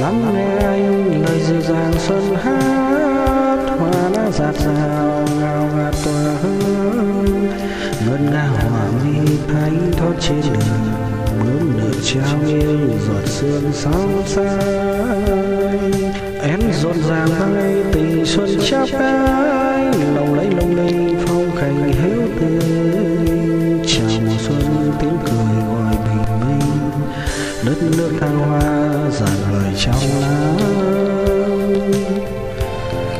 lắng nghe anh lời dịu dàng xuân hát, hoa đã giạt rào, ngào ngạt tỏa hương. Ngân nga hòa mi ánh thoát trên đường, bướm nở trao yêu giọt sương sao xa em rộn ràng bay, tình xuân chắp cánh lòng lấy lung linh phong cảnh hiếu tình chào mùa xuân tiếng cười gọi bình minh, đất nước thăng hoa trong láng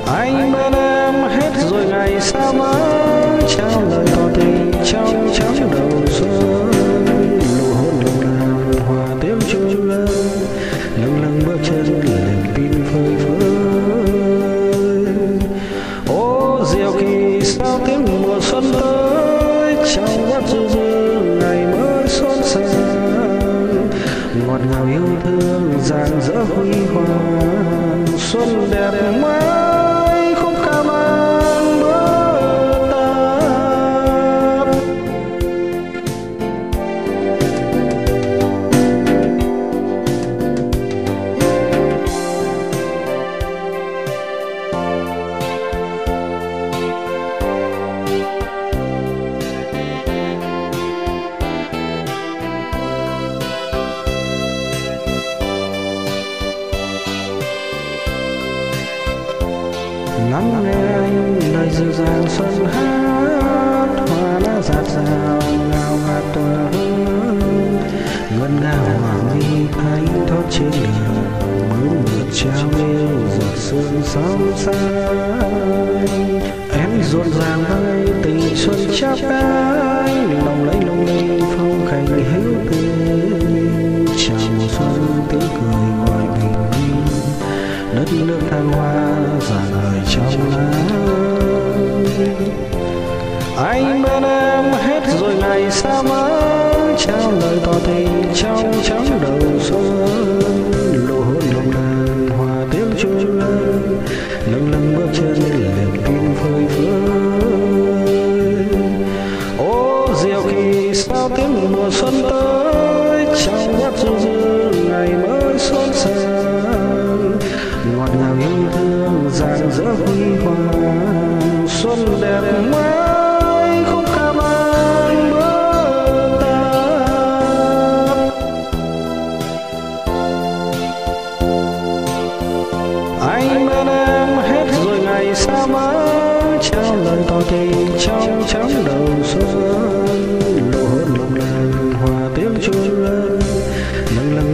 anh bên em hết rồi ngày xa vắng trao lời tỏ tình trong trắng đầu xuân. Nụ hôn nồng nàn hòa tiếng chuông lên lâng lâng bước chân liền pin phơi phới. Ô, diệu kỳ, sao tiếng mùa xuân tới? Trong mắt du dương, ngày mới xuân sang ngọt ngào yêu thương rạng rỡ huy hoàng xuân đẹp mãi lắng nghe anh lời dịu dàng xuân hát, hoa đã rạt rào, ngào ngạt tỏa hương. Ngân nga hòa mi anh thoát trên đường bướm mượt trao yêu giọt sương sóng xa. Em rộn ràng bay, tình xuân chắp cánh rồi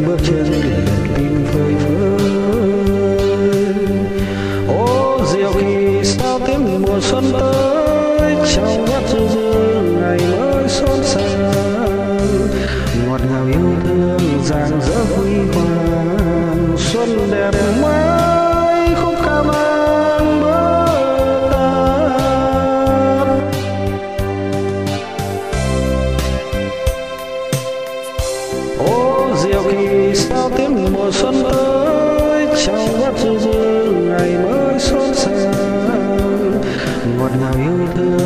bước chân liền tim phơi phới. Ô diệu kỳ, sao tiếng mùa xuân tới? Trong mắt du dương ngày mới xôn xao. Ngọt ngào yêu thương, rạng rỡ huy hoàng. Xuân đẹp mãi. Ngọt ngào yêu thương